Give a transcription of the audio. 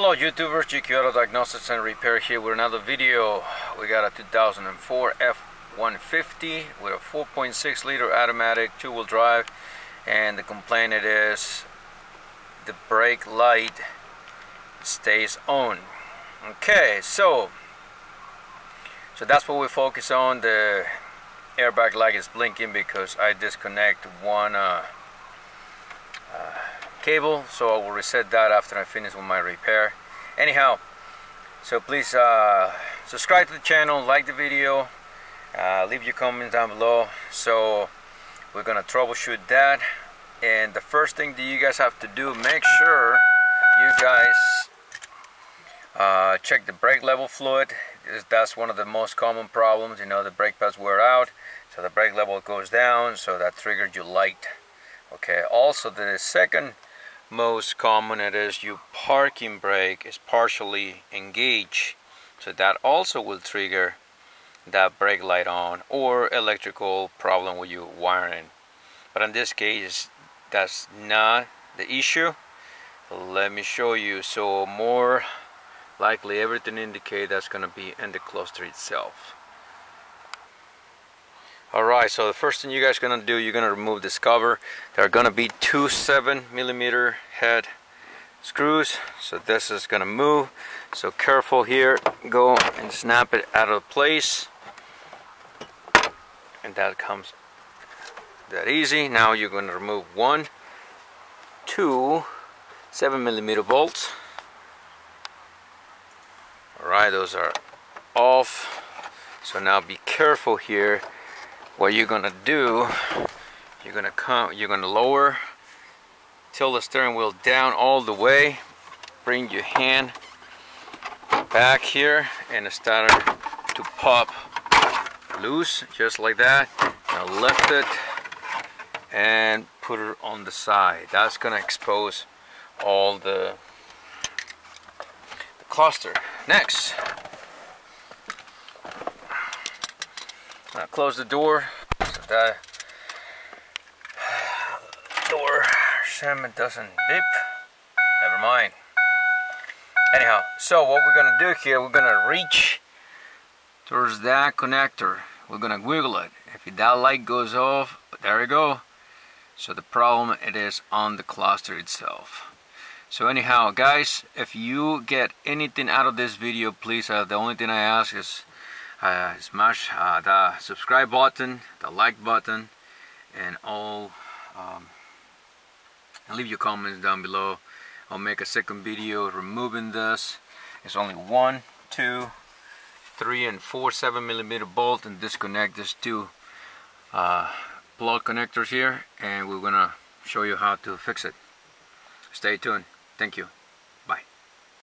Hello YouTubers, GQ Auto Diagnostics and Repair here with another video. We got a 2004 F-150 with a 4.6 liter automatic two-wheel drive and the complaint it is the brake light stays on. Okay, so so that's what we focus on. The airbag light is blinking because I disconnect one uh, uh, cable so I will reset that after I finish with my repair. Anyhow so please uh, subscribe to the channel like the video uh, leave your comments down below. So we're gonna troubleshoot that. And the first thing that you guys have to do make sure you guys uh, check the brake level fluid. That's one of the most common problems you know the brake pads wear out so the brake level goes down so that triggered your light. Okay also the second most common it is your parking brake is partially engaged. So that also will trigger that brake light on or electrical problem with your wiring. But in this case that's not the issue. Let me show you. So more likely everything indicate that's going to be in the cluster itself Alright, so the first thing you guys are going to do, you're going to remove this cover. There are going to be two 7 millimeter head screws. So this is going to move. So careful here. Go and snap it out of place. And that comes that easy. Now you're going to remove one, two 7 millimeter bolts. Alright, those are off. So now be careful here what you're gonna do you're gonna come you're gonna lower tilt the steering wheel down all the way bring your hand back here and it started to pop loose just like that. Now lift it and put it on the side. That's gonna expose all the, the cluster. Next Now close the door so door shim doesn't beep. Never mind. Anyhow, so what we're gonna do here, we're gonna reach towards that connector. We're gonna wiggle it. If that light goes off, there we go. So the problem it is on the cluster itself. So anyhow, guys, if you get anything out of this video, please, uh, the only thing I ask is uh, smash uh, the subscribe button the like button and all um, and leave your comments down below. I'll make a second video removing this. It's only one two three and four seven millimeter bolt and disconnect these two uh, plug connectors here and we're gonna show you how to fix it. Stay tuned. Thank you